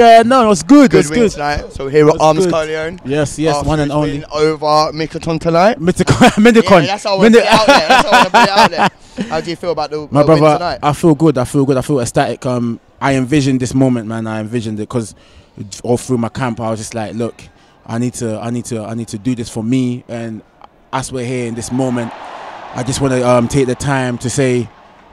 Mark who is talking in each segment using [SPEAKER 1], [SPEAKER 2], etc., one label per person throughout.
[SPEAKER 1] What's no, on? What's good?
[SPEAKER 2] Good
[SPEAKER 1] What's
[SPEAKER 2] win
[SPEAKER 1] good?
[SPEAKER 2] tonight. So here at
[SPEAKER 1] Armz?
[SPEAKER 2] Korleone.
[SPEAKER 1] Yes, yes,
[SPEAKER 2] After
[SPEAKER 1] one and only.
[SPEAKER 2] over Mikaton tonight.
[SPEAKER 1] Minikon.
[SPEAKER 2] Yeah, that's how I want to put it out there. That's how I want to put it out there. How do you feel about the
[SPEAKER 1] My
[SPEAKER 2] win
[SPEAKER 1] brother,
[SPEAKER 2] tonight?
[SPEAKER 1] I feel good. I feel good. I feel ecstatic. Um, I envisioned this moment, man. I envisioned it because all through my camp, I was just like, look, I need to, I need to, I need to do this for me. And as we're here in this moment, I just want to um, take the time to say,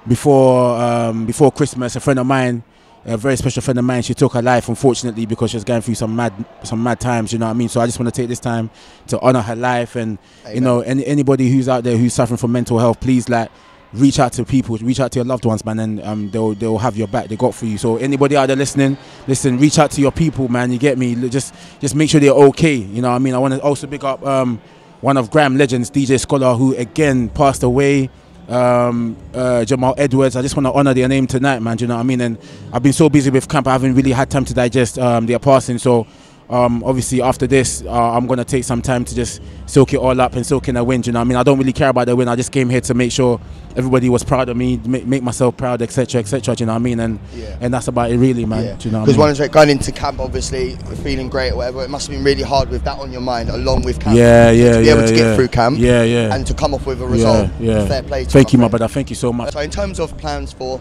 [SPEAKER 1] before um, before Christmas, a friend of mine, a very special friend of mine, she took her life unfortunately because she was going through some mad some mad times. You know what I mean? So I just want to take this time to honor her life and you know any, anybody who's out there who's suffering from mental health, please like reach out to people, reach out to your loved ones, man, and um, they'll they'll have your back. They got for you. So anybody out there listening, listen, reach out to your people, man. You get me? Just just make sure they're okay. You know what I mean? I want to also pick up um, one of Grime Legends, DJ Scholar, who again passed away. Um, uh, Jamal Edwards. I just want to honor their name tonight, man. Do you know what I mean? And I've been so busy with camp, I haven't really had time to digest um, their passing. So um, obviously after this, uh, I'm gonna take some time to just soak it all up and soak in a win. You know what I mean? I don't really care about the win. I just came here to make sure everybody was proud of me, make, make myself proud, etc., etc. You know what I mean? And
[SPEAKER 2] Yeah.
[SPEAKER 1] and that's about it, really, man.
[SPEAKER 2] Yeah.
[SPEAKER 1] Do you know I
[SPEAKER 2] Because
[SPEAKER 1] mean?
[SPEAKER 2] one going into camp, obviously feeling great or whatever. It must have been really hard with that on your mind, along with camp.
[SPEAKER 1] yeah, yeah,
[SPEAKER 2] to be
[SPEAKER 1] yeah,
[SPEAKER 2] able to
[SPEAKER 1] yeah.
[SPEAKER 2] get through camp.
[SPEAKER 1] Yeah, yeah.
[SPEAKER 2] And to come off with a result.
[SPEAKER 1] Yeah, yeah.
[SPEAKER 2] Fair play. To
[SPEAKER 1] Thank you, my
[SPEAKER 2] friend.
[SPEAKER 1] brother. Thank you so much.
[SPEAKER 2] So in terms of plans for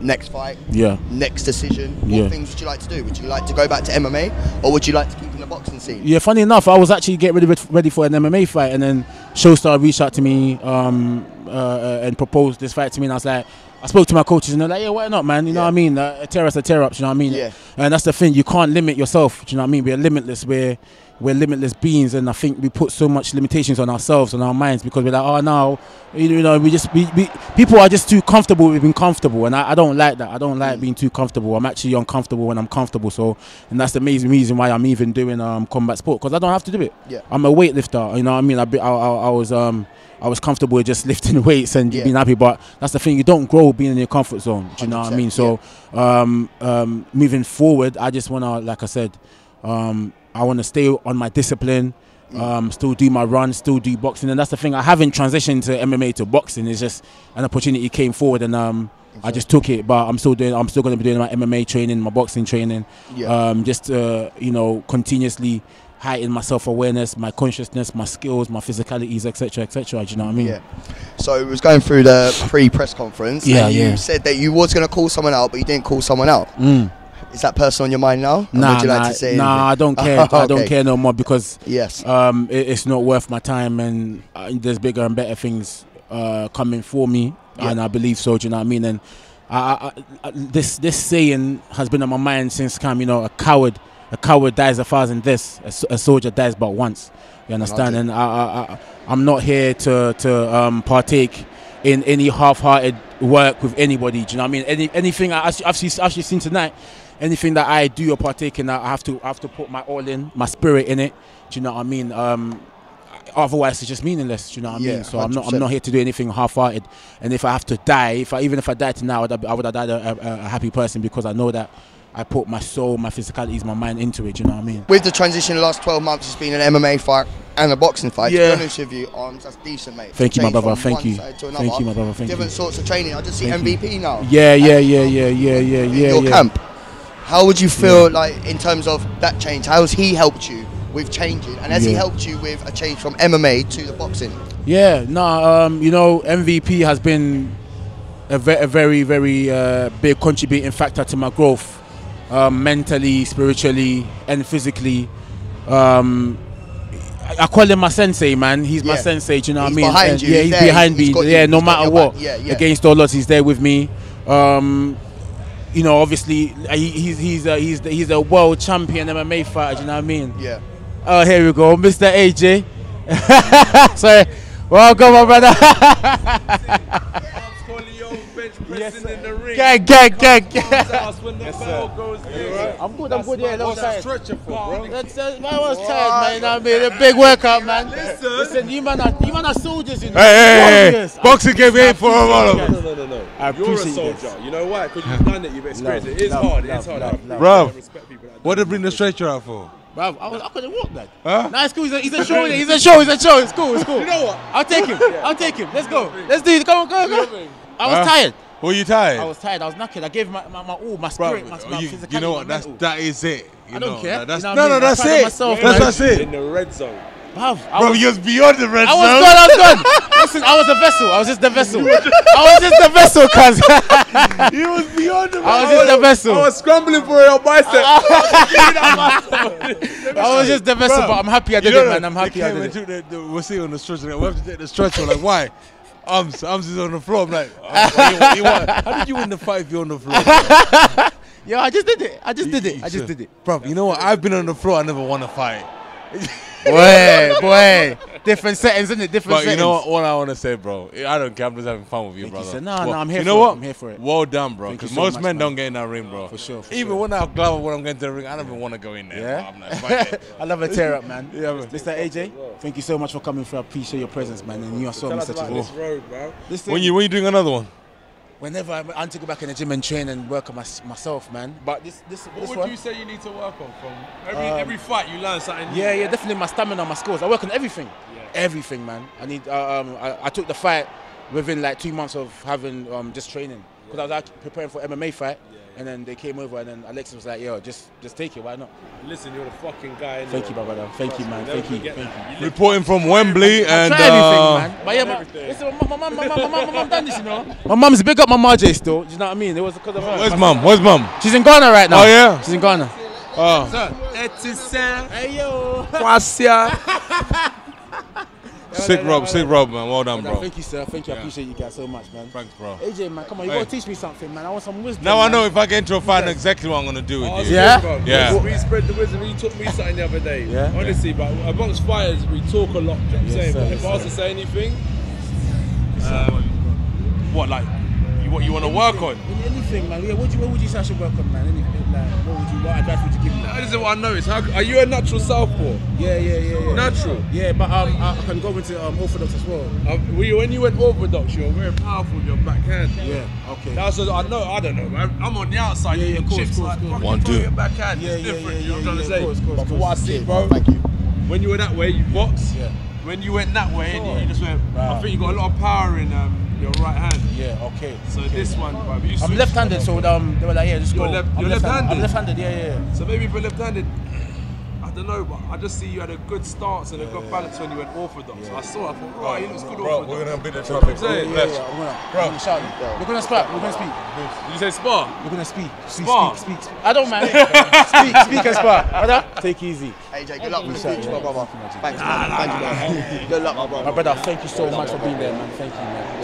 [SPEAKER 2] next fight,
[SPEAKER 1] Yeah.
[SPEAKER 2] next decision, what
[SPEAKER 1] Yeah.
[SPEAKER 2] things would you like to do? Would you like to go back to MMA, or would you like to keep in the boxing scene?
[SPEAKER 1] Yeah, funny enough, I was actually getting ready, ready for an MMA fight, and then Showstar reached out to me um, uh, uh, and proposed this fight to me, and I was like, I spoke to my coaches, and they're like, yeah, why not, man? You know
[SPEAKER 2] Yeah.
[SPEAKER 1] what I mean? Uh, a tear us a tear ups, you know what I mean?
[SPEAKER 2] Yeah.
[SPEAKER 1] And that's the thing, you can't limit yourself, do you know what I mean? We're limitless, we're we're limitless beings, and I think we put so much limitations on ourselves, on our minds, because we're like, oh, now, you know, we just we, we people are just too comfortable with being comfortable, and I, I don't like that. I don't like being too comfortable. I'm actually uncomfortable when I'm comfortable. So, and that's the amazing reason why I'm even doing um, combat sport because I don't have to do it.
[SPEAKER 2] Yeah.
[SPEAKER 1] I'm a weightlifter. You know what I mean? I, be- I, I, I was um I was comfortable with just lifting weights and
[SPEAKER 2] Yeah.
[SPEAKER 1] being happy, but that's the thing. You don't grow being in your comfort zone. Do you know what I mean? So, um, um, moving forward, I just wanna, like I said, um, I wanna stay on my discipline. Um, still do my run, still do boxing, and that's the thing. I haven't transitioned to MMA to boxing. It's just an opportunity came forward, and um, I just took it. But I'm still doing. I'm still going to be doing my MMA training, my boxing training.
[SPEAKER 2] Yeah.
[SPEAKER 1] Um, just uh, you know, continuously heighten my self awareness, my consciousness, my skills, my physicalities, etc., etc. Do you know what I mean?
[SPEAKER 2] Yeah. So it was going through the pre-press conference.
[SPEAKER 1] Yeah,
[SPEAKER 2] and you
[SPEAKER 1] yeah.
[SPEAKER 2] said that you was going to call someone out, but you didn't call someone out.
[SPEAKER 1] Mm.
[SPEAKER 2] Is that person on your mind now?
[SPEAKER 1] Nah,
[SPEAKER 2] would you like
[SPEAKER 1] nah,
[SPEAKER 2] to say
[SPEAKER 1] nah, I don't care. I don't care no more because
[SPEAKER 2] Yes.
[SPEAKER 1] um, it, it's not worth my time, and uh, there's bigger and better things uh, coming for me,
[SPEAKER 2] Yeah.
[SPEAKER 1] and I believe so. Do you know what I mean? And I, I, I, this this saying has been on my mind since come. You know, a coward, a coward dies a thousand deaths. A soldier dies but once. You understand? And I, I, I, I'm not here to to um, partake in any half-hearted work with anybody. Do you know what I mean? Any anything I, I've actually seen tonight. Anything that I do or partake in, I have to I have to put my all in, my spirit in it. Do you know what I mean? Um, otherwise, it's just meaningless. Do you know what I
[SPEAKER 2] Yeah,
[SPEAKER 1] mean? So I'm not I'm not here to do anything half-hearted. And if I have to die, if I even if I died tonight, I would have, I would have died a, a, a happy person because I know that I put my soul, my physicalities, my mind into it. Do you know what I mean?
[SPEAKER 2] With the transition the last 12 months, it's been an MMA fight and a boxing fight. To be honest with you, Armz, that's decent, mate.
[SPEAKER 1] Thank you, my brother. Thank you. Thank you, my brother. Thank
[SPEAKER 2] Different
[SPEAKER 1] you.
[SPEAKER 2] sorts of training. I just see
[SPEAKER 1] Thank you.
[SPEAKER 2] MVP now.
[SPEAKER 1] Yeah, yeah, yeah, yeah, yeah, yeah, yeah,
[SPEAKER 2] your
[SPEAKER 1] yeah.
[SPEAKER 2] camp. How would you feel like in terms of that change? How has he helped you with changing? And has he helped you with a change from MMA to the boxing?
[SPEAKER 1] Yeah, no, um, you know, MVP has been a, ve- a very, very uh, big contributing factor to my growth, um, mentally, spiritually, and physically. Um, I call him my sensei, man. He's my sensei. Do you know
[SPEAKER 2] He's
[SPEAKER 1] what I mean?
[SPEAKER 2] behind
[SPEAKER 1] And
[SPEAKER 2] you,
[SPEAKER 1] Yeah,
[SPEAKER 2] he's
[SPEAKER 1] he's behind
[SPEAKER 2] he's
[SPEAKER 1] me.
[SPEAKER 2] got you,
[SPEAKER 1] yeah, no matter what.
[SPEAKER 2] Yeah, yeah.
[SPEAKER 1] Against all odds, he's there with me. Um, you know, obviously, uh, he's he's a, he's the, he's a world champion MMA fighter. Do you know what I mean?
[SPEAKER 2] Yeah.
[SPEAKER 1] Oh, here we go, Mr. AJ. Sorry. Welcome, my brother.
[SPEAKER 3] Yes, in the ring.
[SPEAKER 1] gang, gang, gang, gang.
[SPEAKER 3] when the bell goes
[SPEAKER 1] I'm good, I'm good, yeah. Long
[SPEAKER 3] What's that
[SPEAKER 1] time.
[SPEAKER 3] stretcher for, bro?
[SPEAKER 1] That's, uh, man, I was tired, man. You know what I mean? A big workout, man.
[SPEAKER 3] Listen.
[SPEAKER 1] Listen, you man are, you man are soldiers, you know.
[SPEAKER 4] Hey, hey, hey, Boxing game
[SPEAKER 1] I
[SPEAKER 4] ain't for all of us.
[SPEAKER 3] No, no, no, no.
[SPEAKER 1] I
[SPEAKER 3] You're a soldier.
[SPEAKER 1] this.
[SPEAKER 3] You know why? Because you've done it. You've experienced
[SPEAKER 1] Love,
[SPEAKER 3] it. It's
[SPEAKER 1] love,
[SPEAKER 3] hard.
[SPEAKER 1] love,
[SPEAKER 3] it's hard.
[SPEAKER 1] love,
[SPEAKER 3] I-
[SPEAKER 1] love.
[SPEAKER 3] I
[SPEAKER 4] Bruv.
[SPEAKER 3] respect people that
[SPEAKER 4] What
[SPEAKER 3] do
[SPEAKER 4] they bring the stretcher out for?
[SPEAKER 1] Bruv, I, was, I couldn't walk that.
[SPEAKER 4] Huh?
[SPEAKER 1] Nah, it's cool. He's a, he's a show. He's a show. He's a show. It's cool. It's cool.
[SPEAKER 3] You know what?
[SPEAKER 1] I'll take him. I'll take him. Let's go. Let's do it. Come on, go, go. I was
[SPEAKER 4] Huh?
[SPEAKER 1] tired.
[SPEAKER 4] Were you tired?
[SPEAKER 1] I was tired. I was knackered. I gave my my, my all, my
[SPEAKER 4] Bro,
[SPEAKER 1] spirit, my, my
[SPEAKER 4] you,
[SPEAKER 1] physicality,
[SPEAKER 4] you know what? That's
[SPEAKER 1] mental.
[SPEAKER 4] that is it. You
[SPEAKER 1] I don't
[SPEAKER 4] know,
[SPEAKER 1] care.
[SPEAKER 4] that- That's,
[SPEAKER 1] You know
[SPEAKER 4] no,
[SPEAKER 1] I
[SPEAKER 4] no, that's
[SPEAKER 1] I'm proud of
[SPEAKER 4] it.
[SPEAKER 1] myself,
[SPEAKER 4] that's that's it.
[SPEAKER 3] In the red zone.
[SPEAKER 1] Bruv,
[SPEAKER 4] Bro,
[SPEAKER 1] was,
[SPEAKER 4] you was beyond the red
[SPEAKER 1] I was
[SPEAKER 4] zone.
[SPEAKER 1] good. I was good. Listen, I was the vessel. I was just the vessel. I was just the vessel, cuz.
[SPEAKER 4] You was beyond the red
[SPEAKER 1] I was just the vessel.
[SPEAKER 3] I was scrambling for your bicep.
[SPEAKER 1] I was just the vessel, but I'm happy I did it, man. I'm happy I did it.
[SPEAKER 4] the- the- We're sitting on the stretcher. like, We have to take the stretcher. Like, why? Armz, Armz is on the floor. I'm like, oh, you you want- how did you win the fight if you're on the floor?
[SPEAKER 1] Yo, I just did it. I just did it. I just did it.
[SPEAKER 4] Bro, you know what? I've been on the floor. I never won a fight.
[SPEAKER 1] Boy, boy. Different settings, isn't it? Different
[SPEAKER 4] But you know what? What I want to say, bro. I don't care. I'm just having fun with you,
[SPEAKER 1] Thank you,
[SPEAKER 4] brother.
[SPEAKER 1] sir. No, no, I'm here
[SPEAKER 4] You
[SPEAKER 1] for
[SPEAKER 4] know
[SPEAKER 1] it.
[SPEAKER 4] what?
[SPEAKER 1] I'm here for it.
[SPEAKER 4] Well done, bro. Because
[SPEAKER 1] so
[SPEAKER 4] most
[SPEAKER 1] much,
[SPEAKER 4] men
[SPEAKER 1] man.
[SPEAKER 4] don't get in that ring, bro.
[SPEAKER 1] For sure, for
[SPEAKER 4] Even
[SPEAKER 1] sure.
[SPEAKER 4] when I'm glad when I'm getting to the ring, I don't even want to go in there.
[SPEAKER 1] Yeah?
[SPEAKER 4] bro. I'm like, fuck it.
[SPEAKER 1] I love a tear up, man.
[SPEAKER 4] Yeah, man.
[SPEAKER 1] Mr. AJ, thank you so much for coming through. I appreciate your presence, man. And you are so
[SPEAKER 3] Tell
[SPEAKER 1] me
[SPEAKER 3] us
[SPEAKER 1] such a
[SPEAKER 3] about this road, bro.
[SPEAKER 1] Listen,
[SPEAKER 4] When you when you doing another one?
[SPEAKER 1] Whenever I'm, I need to go back in the gym and train and work on my, myself, man. But this, this,
[SPEAKER 3] What
[SPEAKER 1] this
[SPEAKER 3] would
[SPEAKER 1] one,
[SPEAKER 3] you say you need to work on from every every fight? You learn something. new,
[SPEAKER 1] yeah, yeah, definitely my stamina, my skills. I work on everything, everything, man. I need. Uh, um, I, I took the fight within like two months of having um, just training because I was like, preparing for MMA fight, and then they came over and then Alexis was like, "Yo, just just take it. Why not?"
[SPEAKER 3] Listen, you're the fucking guy.
[SPEAKER 1] Thank you, my brother. Thank you, man. Thank you. Thank you.
[SPEAKER 3] You
[SPEAKER 4] Reporting from Wembley
[SPEAKER 1] I
[SPEAKER 4] and
[SPEAKER 1] try everything,
[SPEAKER 4] uh,
[SPEAKER 1] man. But yeah, my,
[SPEAKER 3] everything.
[SPEAKER 1] listen, my, my, my, my, my, my, my mum done this, you know. My mum's big up my Marjay still. Do you know what I mean? It was because of her.
[SPEAKER 4] where's mum? Where's mum?
[SPEAKER 1] She's in Ghana right now.
[SPEAKER 4] Oh, yeah?
[SPEAKER 1] She's in Ghana.
[SPEAKER 4] Oh,
[SPEAKER 1] Hey yo.
[SPEAKER 4] sick Rob, sick Rob, man. Well done, bro.
[SPEAKER 1] Thank you, sir. Thank you. I appreciate you guys so much, man.
[SPEAKER 4] Thanks, bro.
[SPEAKER 1] AJ, man, come on, you
[SPEAKER 4] Hey.
[SPEAKER 1] gotta teach me something, man. I want some wisdom.
[SPEAKER 4] Now I know if I get into a fight, I exactly what I'm gonna do with you.
[SPEAKER 1] Yeah?
[SPEAKER 4] Yeah.
[SPEAKER 3] We spread the wisdom. You taught me something the other day.
[SPEAKER 1] Yeah?
[SPEAKER 3] Honestly, but amongst fighters, we talk a lot. You know what I'm
[SPEAKER 1] Yes,
[SPEAKER 3] saying?
[SPEAKER 1] sir,
[SPEAKER 3] But
[SPEAKER 1] yes,
[SPEAKER 3] if I was to say anything, um, what like you what you want to work on?
[SPEAKER 1] Any- Anything, man. Yeah, what, do you, what would you say I should work on, man? Anything, like, what would you, what advice would you give me?
[SPEAKER 3] That isn't what I know. noticed. How, are you a natural southpaw?
[SPEAKER 1] Yeah, yeah, yeah, yeah.
[SPEAKER 3] Natural.
[SPEAKER 1] Yeah, but um, I, I can go into um, orthodox as well.
[SPEAKER 3] Um, were you- when you went orthodox, you were very powerful with your backhand.
[SPEAKER 1] Yeah, okay.
[SPEAKER 3] That's what I know. I don't know. man. I'm on the outside.
[SPEAKER 1] Yeah, yeah, of course,
[SPEAKER 3] chips
[SPEAKER 1] of course,
[SPEAKER 3] like
[SPEAKER 1] course.
[SPEAKER 4] One, two.
[SPEAKER 3] your backhand.
[SPEAKER 1] Yeah,
[SPEAKER 3] it's
[SPEAKER 1] yeah,
[SPEAKER 3] different.
[SPEAKER 1] yeah,
[SPEAKER 3] you know what I'm
[SPEAKER 1] yeah,
[SPEAKER 3] trying to
[SPEAKER 1] yeah,
[SPEAKER 3] say?
[SPEAKER 1] course, course,
[SPEAKER 3] but
[SPEAKER 1] of
[SPEAKER 3] what I see,
[SPEAKER 1] Cheers,
[SPEAKER 3] bro,
[SPEAKER 2] Thank you.
[SPEAKER 3] when you were that way, you box.
[SPEAKER 1] Yeah.
[SPEAKER 3] When you went that way,
[SPEAKER 1] Sure.
[SPEAKER 3] you just went. I think you got a lot of power in um, your right hand.
[SPEAKER 1] Yeah, okay.
[SPEAKER 3] So this one, bro, you
[SPEAKER 1] I'm left-handed, so um, they were like, yeah, just
[SPEAKER 3] You're
[SPEAKER 1] go.
[SPEAKER 3] left-
[SPEAKER 1] I'm
[SPEAKER 3] you're
[SPEAKER 1] left-handed.
[SPEAKER 3] left-handed?
[SPEAKER 1] I'm left-handed, yeah, yeah.
[SPEAKER 3] So maybe for left-handed, I don't know, but I just see you had a good stance and a good balance when you went orthodox. I saw, I thought, oh, he looks good
[SPEAKER 4] Bro,
[SPEAKER 3] orthodox.
[SPEAKER 4] we're gonna beat the traffic.
[SPEAKER 3] saying.
[SPEAKER 1] Yeah, yeah, yeah. I'm gonna,
[SPEAKER 4] Bro.
[SPEAKER 1] I'm gonna. We're gonna speak. We're gonna speak.
[SPEAKER 3] Did you say spar?
[SPEAKER 1] We're gonna speak. Speak,
[SPEAKER 3] Spar.
[SPEAKER 1] speak, speak, speak. I don't mind. speak, speak and spar. Brother, take easy.
[SPEAKER 2] AJ, good luck with the
[SPEAKER 1] Shout,
[SPEAKER 2] future, my brother. Thanks, man. Thank you, man. Good luck, my brother.
[SPEAKER 1] My brother, thank you so much for being there, man. Thank you, man.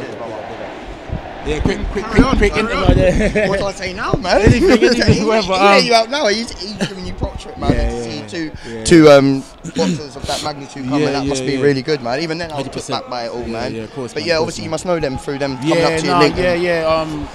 [SPEAKER 1] Yeah, quick, quick, quick, quick,
[SPEAKER 2] Carry
[SPEAKER 1] interview
[SPEAKER 2] What do I say now, man?
[SPEAKER 1] Anything, anything,
[SPEAKER 2] he,
[SPEAKER 1] whoever,
[SPEAKER 2] He,
[SPEAKER 1] um,
[SPEAKER 2] you out now. He's, he's giving you props for it, man.
[SPEAKER 1] Yeah,
[SPEAKER 2] to see two,
[SPEAKER 1] Yeah.
[SPEAKER 2] two um, boxers of that magnitude coming,
[SPEAKER 1] Yeah,
[SPEAKER 2] that must be
[SPEAKER 1] yeah.
[SPEAKER 2] really good, man. Even then, I was put back by it all,
[SPEAKER 1] Yeah,
[SPEAKER 2] man.
[SPEAKER 1] yeah, of course,
[SPEAKER 2] but
[SPEAKER 1] man,
[SPEAKER 2] yeah,
[SPEAKER 1] course,
[SPEAKER 2] obviously, you must know them through them coming
[SPEAKER 1] Yeah,
[SPEAKER 2] up to your
[SPEAKER 1] nah,
[SPEAKER 2] link.
[SPEAKER 1] yeah, yeah. Um,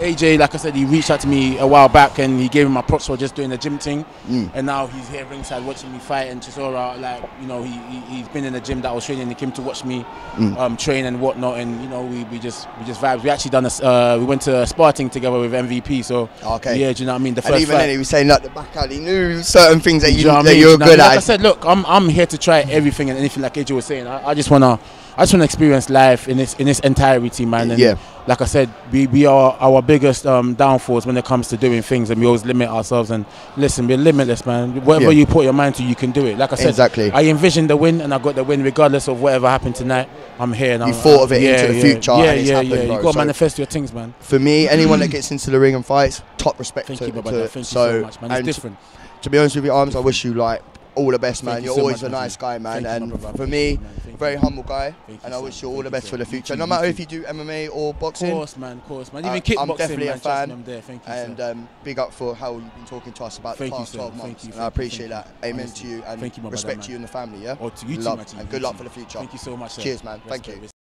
[SPEAKER 1] AJ, like I said, he reached out to me a while back and he gave me my props for just doing the gym thing.
[SPEAKER 2] Mm.
[SPEAKER 1] And now he's here ringside watching me fight and Chisora, like, you know, he, he, he's been in the gym that I was training. He came to watch me
[SPEAKER 2] Mm.
[SPEAKER 1] um, train and whatnot. And, you know, we, we just we just vibed. We actually done a, uh, we went to a sparring together with MVP. So,
[SPEAKER 2] Okay.
[SPEAKER 1] yeah, do you know what I mean? The
[SPEAKER 2] And
[SPEAKER 1] first
[SPEAKER 2] even
[SPEAKER 1] fight.
[SPEAKER 2] then, he was saying like the backhand. He knew certain things that you,
[SPEAKER 1] you know what I
[SPEAKER 2] that
[SPEAKER 1] mean?
[SPEAKER 2] you were
[SPEAKER 1] Do you know
[SPEAKER 2] good?
[SPEAKER 1] Like
[SPEAKER 2] at.
[SPEAKER 1] I said, look, I'm I'm here to try everything and anything like AJ was saying. I, I just wanna I just wanna experience life in its in its entirety, man. And
[SPEAKER 2] Yeah.
[SPEAKER 1] like I said, we, we are our biggest um, downfalls when it comes to doing things, and we always limit ourselves. And listen, we're limitless, man. Whatever
[SPEAKER 2] Yeah.
[SPEAKER 1] you put your mind to, you can do it. Like I said,
[SPEAKER 2] Exactly.
[SPEAKER 1] I envisioned the win, and I got the win, regardless of whatever happened tonight. I'm here. And
[SPEAKER 2] You
[SPEAKER 1] I'm,
[SPEAKER 2] thought of it
[SPEAKER 1] yeah,
[SPEAKER 2] into the future
[SPEAKER 1] Yeah, yeah,
[SPEAKER 2] happened,
[SPEAKER 1] yeah. You got to
[SPEAKER 2] So-
[SPEAKER 1] manifest your things, man.
[SPEAKER 2] For me, anyone that gets into the ring and fights, top respect
[SPEAKER 1] Thank
[SPEAKER 2] to,
[SPEAKER 1] you,
[SPEAKER 2] to.
[SPEAKER 1] Thank you
[SPEAKER 2] so,
[SPEAKER 1] so much, man. It's different.
[SPEAKER 2] To be honest with you, Armz, I wish you like all the best, man. You're
[SPEAKER 1] so
[SPEAKER 2] always
[SPEAKER 1] much,
[SPEAKER 2] a nice guy, man.
[SPEAKER 1] Thank
[SPEAKER 2] and for me, very
[SPEAKER 1] you.
[SPEAKER 2] humble guy.
[SPEAKER 1] Thank
[SPEAKER 2] and I wish you all
[SPEAKER 1] Thank
[SPEAKER 2] the best for the future. No matter if you do MMA or boxing.
[SPEAKER 1] Of course, man. Of course, man.
[SPEAKER 2] I-
[SPEAKER 1] Even kickboxing,
[SPEAKER 2] I'm definitely
[SPEAKER 1] man.
[SPEAKER 2] a fan,
[SPEAKER 1] I'm there. Thank you,
[SPEAKER 2] and
[SPEAKER 1] sir.
[SPEAKER 2] um, big up for how you've been talking to us about the past
[SPEAKER 1] sir.
[SPEAKER 2] 12
[SPEAKER 1] Thank
[SPEAKER 2] months. I appreciate that. Amen to you and
[SPEAKER 1] Thank you, my
[SPEAKER 2] respect to you and the family, yeah?
[SPEAKER 1] Or to you too,
[SPEAKER 2] Love
[SPEAKER 1] my team.
[SPEAKER 2] and good luck for the future.
[SPEAKER 1] Thank you so much.
[SPEAKER 2] Cheers, man. Thank you.